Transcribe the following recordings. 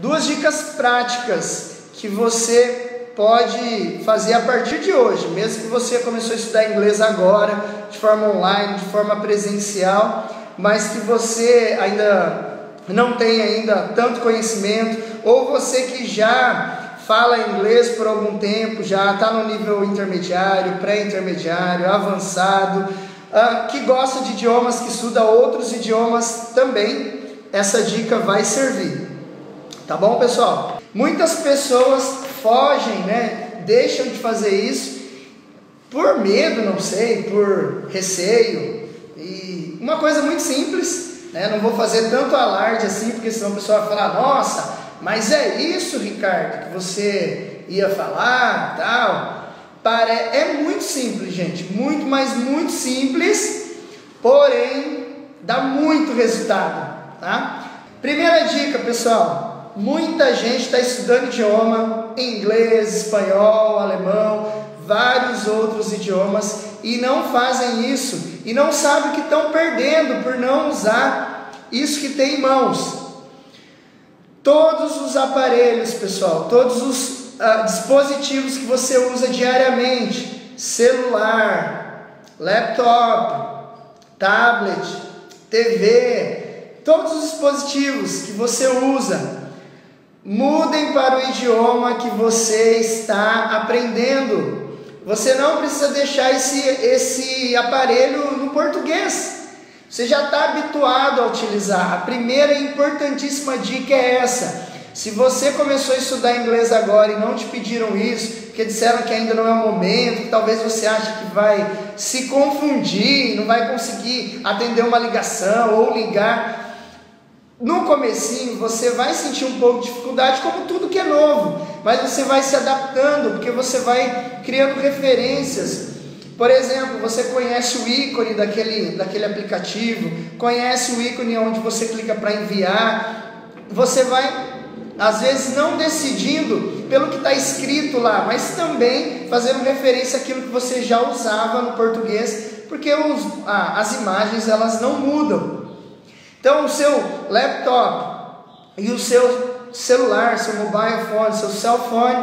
duas dicas práticas que você pode fazer a partir de hoje, mesmo que você começou a estudar inglês agora, de forma online, de forma presencial, mas que você ainda não tem ainda tanto conhecimento, ou você que já fala inglês por algum tempo, já está no nível intermediário, pré-intermediário, avançado, uh, que gosta de idiomas, que estuda outros idiomas também, essa dica vai servir. Tá bom, pessoal? Muitas pessoas fogem, né? Deixam de fazer isso por medo, não sei, por receio. E uma coisa muito simples, né? Não vou fazer tanto alarde assim, porque senão o pessoal vai falar: "Nossa, mas é isso, Ricardo, que você ia falar, tal". Pare... É muito simples, gente, muito, mas muito simples, porém dá muito resultado, tá? Primeira dica, pessoal: muita gente está estudando idioma, inglês, espanhol, alemão, vários outros idiomas e não fazem isso e não sabem que estão perdendo por não usar isso que tem em mãos. Todos os aparelhos, pessoal, todos os uh, dispositivos que você usa diariamente, celular, laptop, tablet, TV, todos os dispositivos que você usa, mudem para o idioma que você está aprendendo. Você não precisa deixar esse, esse aparelho no português. Você já está habituado a utilizar. A primeira e importantíssima dica é essa. Se você começou a estudar inglês agora e não te pediram isso, porque disseram que ainda não é o momento, que talvez você ache que vai se confundir, não vai conseguir atender uma ligação ou ligar, no comecinho você vai sentir um pouco de dificuldade, como tudo que é novo, mas você vai se adaptando, porque você vai criando referências. Por exemplo, você conhece o ícone daquele, daquele aplicativo, conhece o ícone onde você clica para enviar, você vai às vezes não decidindo pelo que está escrito lá, mas também fazendo referência àquilo que você já usava no português, porque os, ah, as imagens elas não mudam. Então o seu laptop e o seu celular, seu mobile phone, seu cell phone,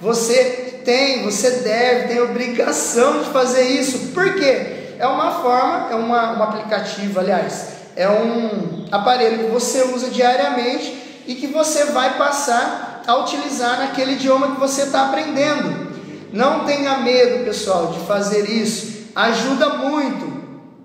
você tem, você deve, tem obrigação de fazer isso. Por quê? É uma forma, é uma, um aplicativo, aliás, é um aparelho que você usa diariamente e que você vai passar a utilizar naquele idioma que você está aprendendo. Não tenha medo, pessoal, de fazer isso. Ajuda muito.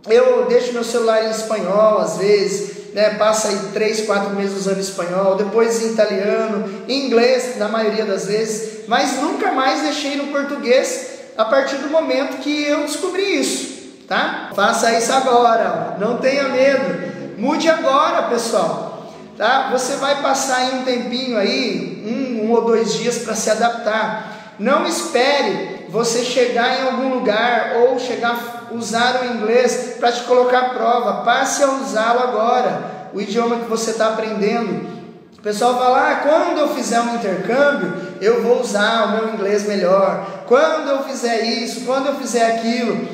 Eu deixo meu celular em espanhol às vezes, né? Passa aí três, quatro meses usando espanhol, depois em italiano, em inglês, na maioria das vezes, mas nunca mais deixei no português a partir do momento que eu descobri isso, tá? Faça isso agora, não tenha medo. Mude agora, pessoal tá? Você vai passar em um tempinho aí, um, um ou dois dias para se adaptar. Não espere você chegar em algum lugar ou chegar usar o inglês para te colocar à prova. Passe a usá-lo agora, o idioma que você está aprendendo. O pessoal fala: ah, quando eu fizer um intercâmbio, eu vou usar o meu inglês melhor. Quando eu fizer isso, quando eu fizer aquilo,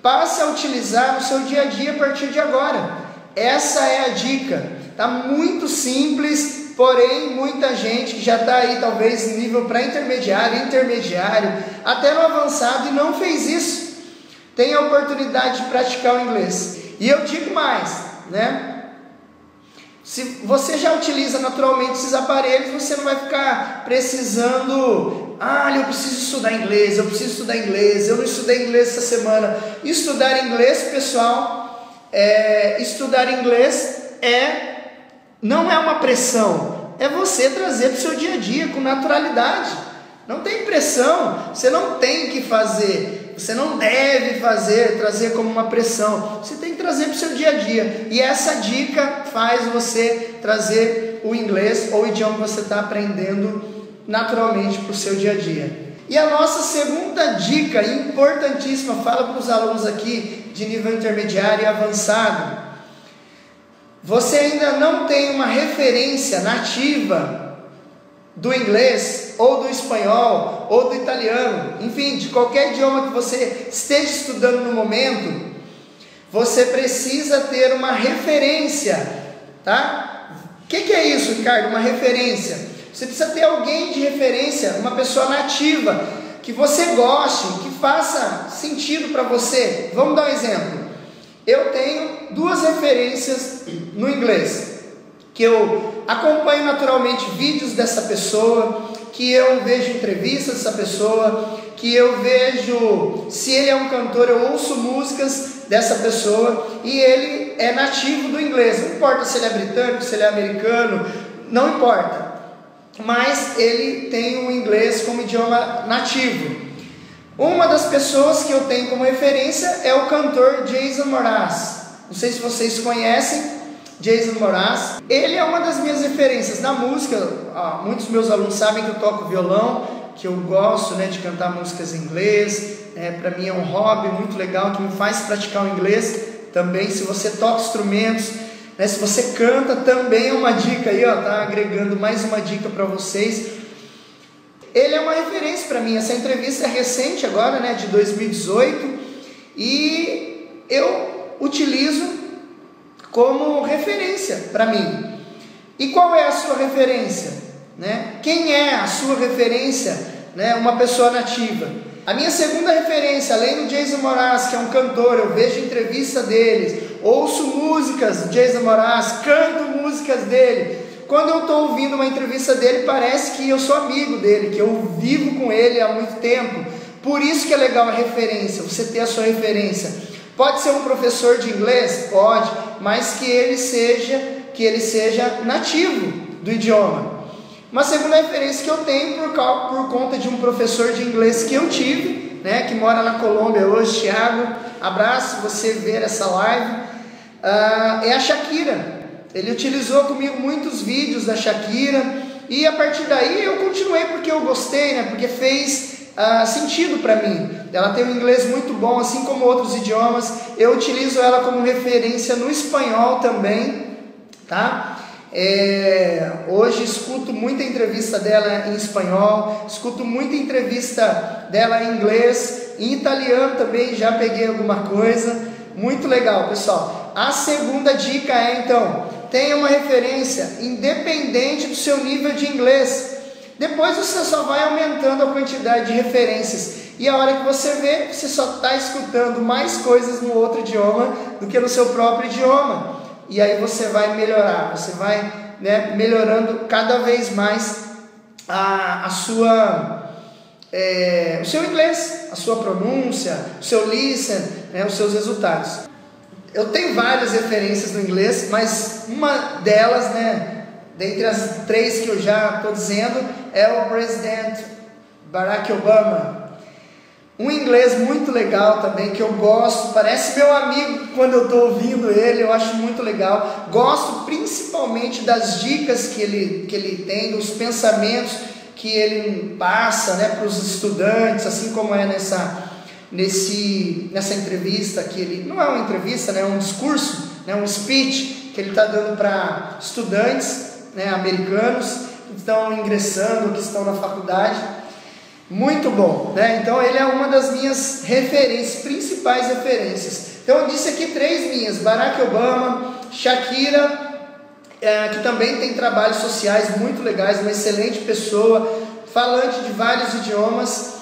passe a utilizar no seu dia a dia a partir de agora. Essa é a dica. Está muito simples, porém muita gente que já está aí talvez nível pré-intermediário, intermediário, até no avançado e não fez isso. Tem a oportunidade de praticar o inglês. E eu digo mais, né? Se você já utiliza naturalmente esses aparelhos, você não vai ficar precisando, ah, eu preciso estudar inglês, eu preciso estudar inglês, eu não estudei inglês essa semana. Estudar inglês, pessoal, é, estudar inglês é não é uma pressão, é você trazer para o seu dia a dia com naturalidade. Não tem pressão, você não tem que fazer, você não deve fazer, trazer como uma pressão. Você tem que trazer para o seu dia a dia. E essa dica faz você trazer o inglês ou o idioma que você está aprendendo naturalmente para o seu dia a dia. E a nossa segunda dica, importantíssima, fala para os alunos aqui de nível intermediário e avançado você ainda não tem uma referência nativa do inglês, ou do espanhol, ou do italiano, enfim, de qualquer idioma que você esteja estudando no momento, você precisa ter uma referência, tá? O que, que é isso, Ricardo? Uma referência. Você precisa ter alguém de referência, uma pessoa nativa, que você goste, que faça sentido para você. Vamos dar um exemplo. Eu tenho duas referências no inglês, que eu acompanho naturalmente vídeos dessa pessoa, que eu vejo entrevistas dessa pessoa, que eu vejo se ele é um cantor, eu ouço músicas dessa pessoa e ele é nativo do inglês. Não importa se ele é britânico, se ele é americano, não importa. Mas ele tem o inglês como idioma nativo. Uma das pessoas que eu tenho como referência é o cantor Jason Mraz. Não sei se vocês conhecem, Jason Moraes. Ele é uma das minhas referências na música. Ah, muitos meus alunos sabem que eu toco violão, que eu gosto né, de cantar músicas em inglês. É, Para mim é um hobby muito legal que me faz praticar o inglês também. Se você toca instrumentos, né, se você canta, também é uma dica aí, ó, tá agregando mais uma dica para vocês. Ele é uma referência para mim. Essa entrevista é recente agora, né, de 2018, e eu utilizo como referência para mim. E qual é a sua referência? Né? Quem é a sua referência? Né? Uma pessoa nativa. A minha segunda referência, além do Jason Moraes, que é um cantor, eu vejo entrevista deles, ouço músicas do Jason Moraes, canto músicas dele. Quando eu estou ouvindo uma entrevista dele, parece que eu sou amigo dele, que eu vivo com ele há muito tempo. Por isso que é legal a referência, você ter a sua referência. Pode ser um professor de inglês? Pode, mas que ele seja, que ele seja nativo do idioma. Uma segunda referência que eu tenho por, por conta de um professor de inglês que eu tive, né, que mora na Colômbia hoje, Thiago, abraço, você ver essa live, uh, é a Shakira. Ele utilizou comigo muitos vídeos da Shakira e a partir daí eu continuei porque eu gostei, né, porque fez uh, sentido para mim. Ela tem um inglês muito bom, assim como outros idiomas. Eu utilizo ela como referência no espanhol também, tá? É, hoje escuto muita entrevista dela em espanhol, escuto muita entrevista dela em inglês, em italiano também já peguei alguma coisa. Muito legal, pessoal. A segunda dica é então, tenha uma referência independente do seu nível de inglês. Depois você só vai aumentando a quantidade de referências. E a hora que você vê, você só está escutando mais coisas no outro idioma do que no seu próprio idioma. E aí você vai melhorar, você vai né, melhorando cada vez mais a, a sua, é, o seu inglês, a sua pronúncia, o seu listen, né, os seus resultados. Eu tenho várias referências no inglês, mas uma delas, né, dentre as três que eu já estou dizendo, é o presidente Barack Obama. Um inglês muito legal também, que eu gosto, parece meu amigo quando eu estou ouvindo ele, eu acho muito legal. Gosto principalmente das dicas que ele, que ele tem, dos pensamentos que ele passa né, para os estudantes, assim como é nessa, nesse, nessa entrevista que ele. Não é uma entrevista, né, é um discurso, né, um speech que ele está dando para estudantes né, americanos estão ingressando, que estão na faculdade. Muito bom, né? Então ele é uma das minhas referências, principais referências. Então eu disse aqui três minhas: Barack Obama, Shakira, é, que também tem trabalhos sociais muito legais, uma excelente pessoa, falante de vários idiomas,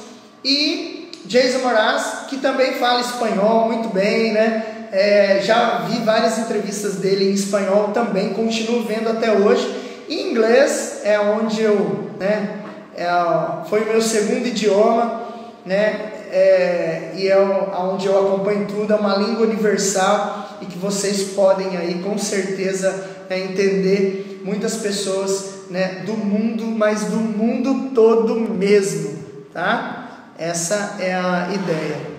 e Jason Moraz, que também fala espanhol muito bem, né? É, já vi várias entrevistas dele em espanhol também, continuo vendo até hoje. Inglês é onde eu, né, é, foi o meu segundo idioma, né, é, e é onde eu acompanho tudo, é uma língua universal e que vocês podem aí com certeza né, entender muitas pessoas né, do mundo, mas do mundo todo mesmo, tá? Essa é a ideia.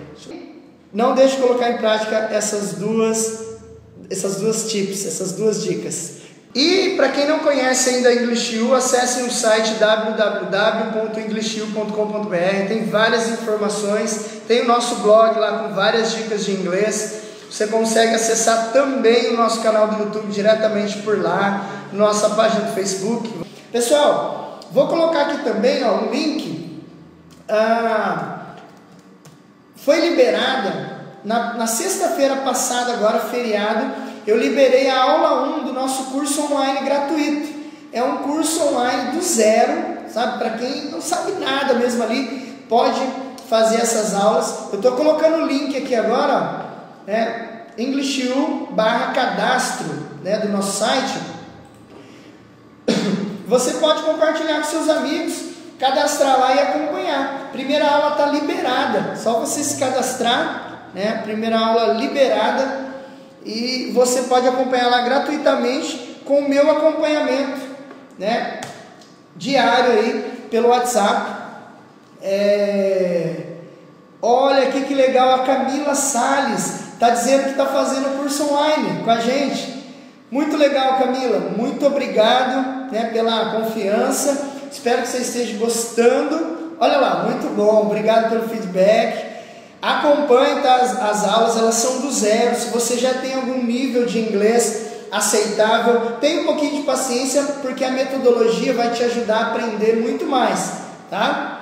Não deixe de colocar em prática essas duas, essas duas tips, essas duas dicas. E para quem não conhece ainda English U, acesse o site www.englishu.com.br. Tem várias informações, tem o nosso blog lá com várias dicas de inglês. Você consegue acessar também o nosso canal do YouTube diretamente por lá, nossa página do Facebook. Pessoal, vou colocar aqui também ó, um link. Ah, foi liberada na, na sexta-feira passada, agora feriado, eu liberei a aula 1 do nosso curso online gratuito. É um curso online do zero, sabe? Para quem não sabe nada mesmo ali, pode fazer essas aulas. Eu estou colocando o link aqui agora, né? EnglishU barra cadastro né, do nosso site. Você pode compartilhar com seus amigos, cadastrar lá e acompanhar. Primeira aula está liberada, só você se cadastrar, né? Primeira aula liberada e você pode acompanhar lá gratuitamente com o meu acompanhamento, né? Diário aí pelo WhatsApp. É... Olha aqui que legal, a Camila Sales está dizendo que está fazendo curso online com a gente. Muito legal, Camila. Muito obrigado né, pela confiança. Espero que você esteja gostando. Olha lá, muito bom. Obrigado pelo feedback. Acompanhe tá, as, as aulas, elas são do zero. Se você já tem algum nível de inglês aceitável, tenha um pouquinho de paciência, porque a metodologia vai te ajudar a aprender muito mais, tá?